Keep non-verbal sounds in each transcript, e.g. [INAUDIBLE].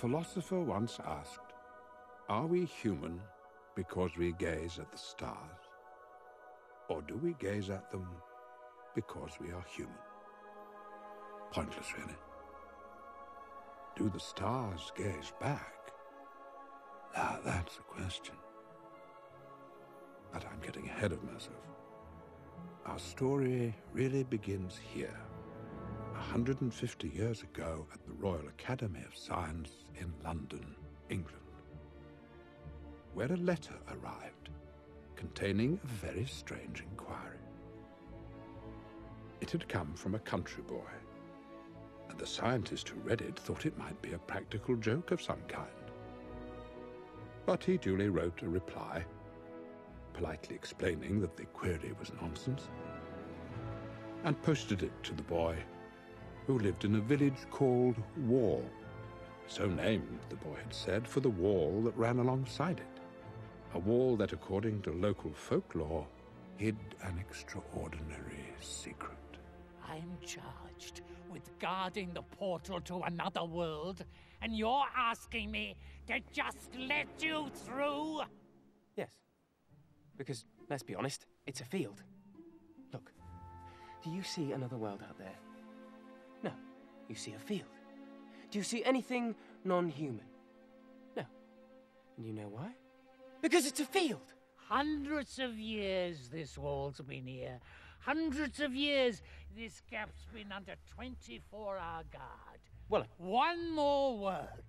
philosopher once asked, Are we human because we gaze at the stars? Or do we gaze at them because we are human? Pointless, really. Do the stars gaze back? Now that's a question. But I'm getting ahead of myself. Our story really begins here, 150 years ago at the Royal Academy of Science in London, England, where a letter arrived containing a very strange inquiry. It had come from a country boy, and the scientist who read it thought it might be a practical joke of some kind. But he duly wrote a reply politely explaining that the query was nonsense, and posted it to the boy, who lived in a village called Wall, so named, the boy had said, for the wall that ran alongside it, a wall that, according to local folklore, hid an extraordinary secret. I'm charged with guarding the portal to another world, and you're asking me to just let you through? Yes. Because, let's be honest, it's a field. Look, do you see another world out there? You see a field. Do you see anything non human? No. And you know why? Because it's a field! Hundreds of years this wall's been here. Hundreds of years this gap's been under 24 hour guard. Well, One more word,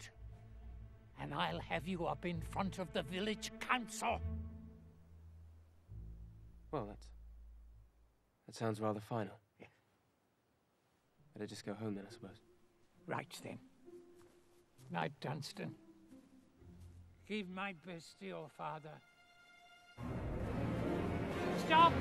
and I'll have you up in front of the village council. well, that's. That sounds rather final. Better just go home then, I suppose. Right then. Night, Dunstan. Give my best to your father. Stop!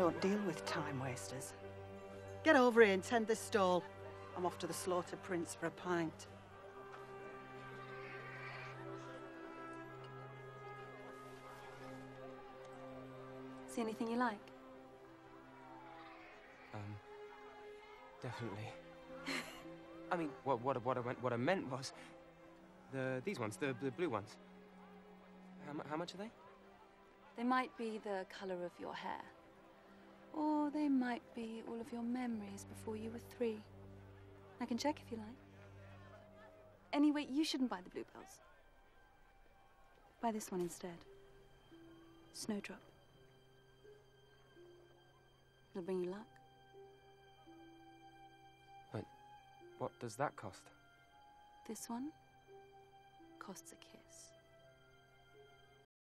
Don't deal with time wasters. Get over here and tend this stall. I'm off to the Slaughtered Prince for a pint. See anything you like? Um. Definitely. [LAUGHS] I mean, what, what, what, I, went, what I meant was. The, these ones, the, the blue ones. How, how much are they? They might be the colour of your hair. Or they might be all of your memories before you were three. I can check if you like. Anyway, you shouldn't buy the bluebells. Buy this one instead. Snowdrop. It'll bring you luck. Wait, what does that cost? This one costs a kiss.